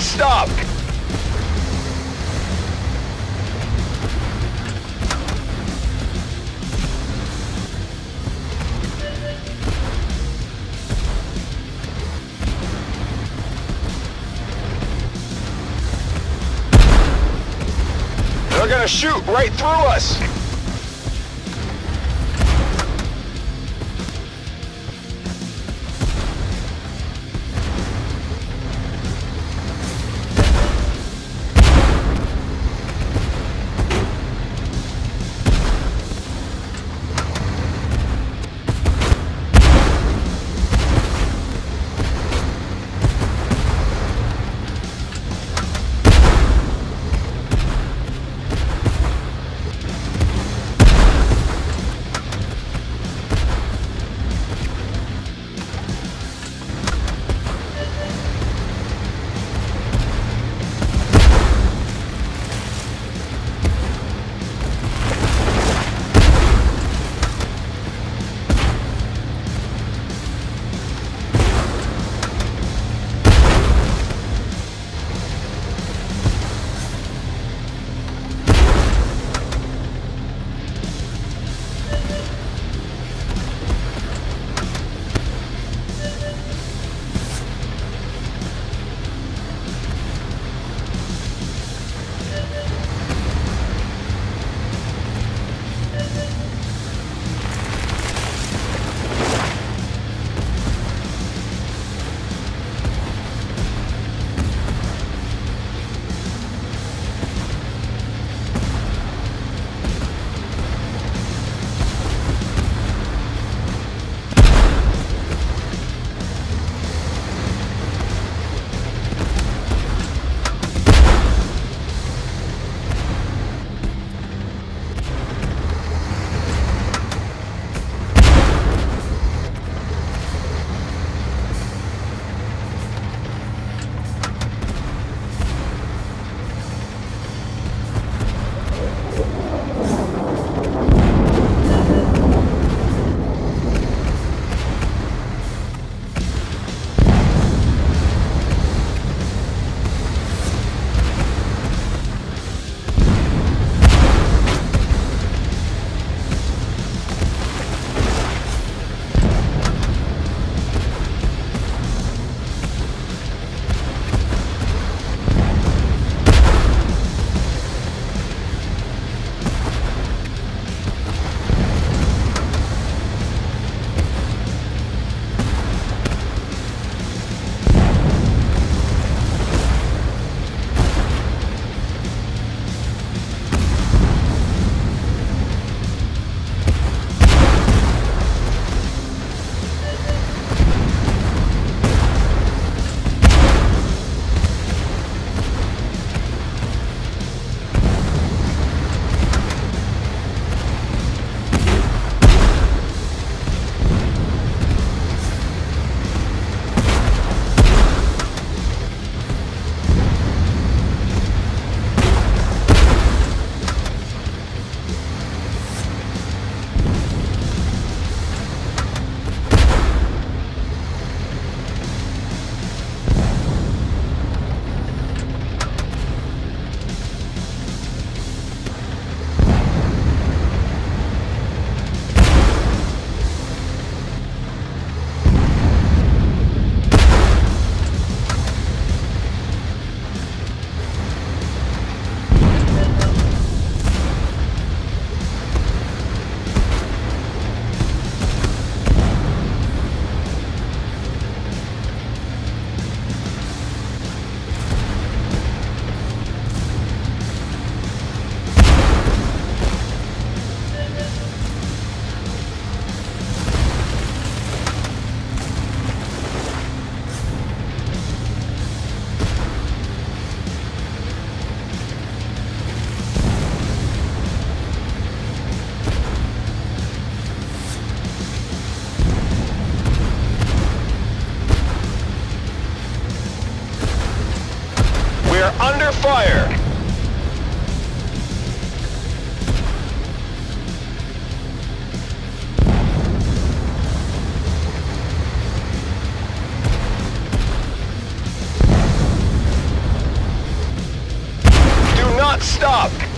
stop! They're gonna shoot right through us! are under fire. Do not stop.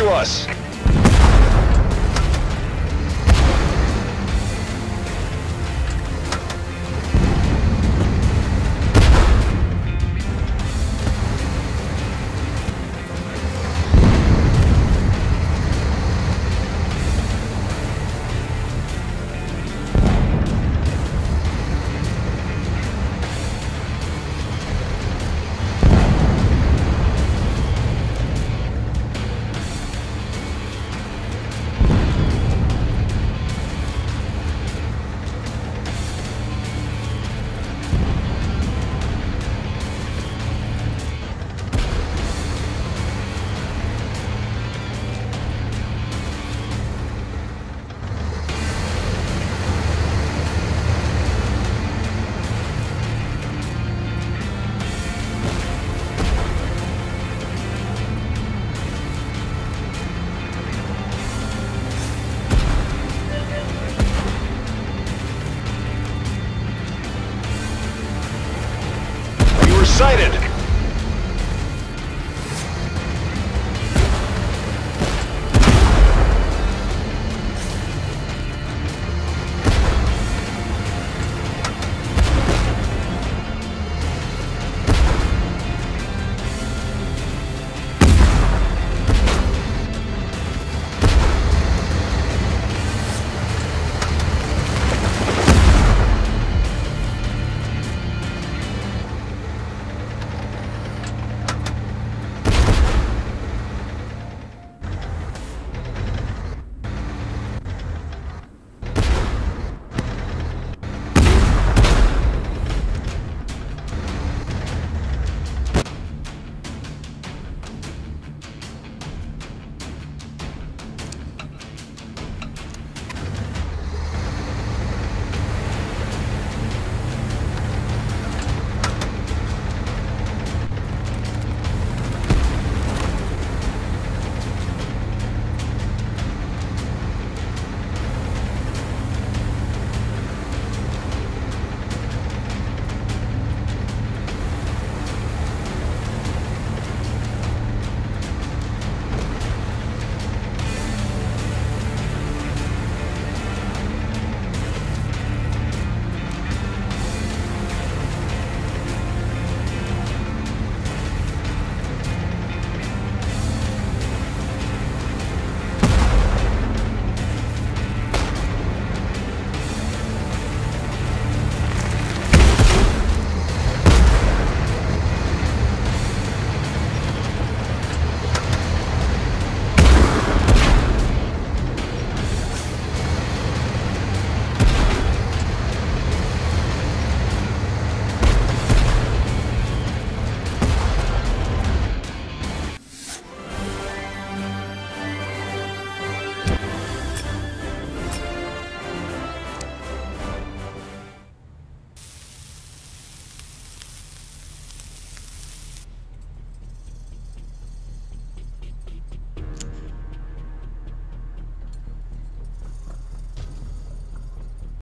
Onto us.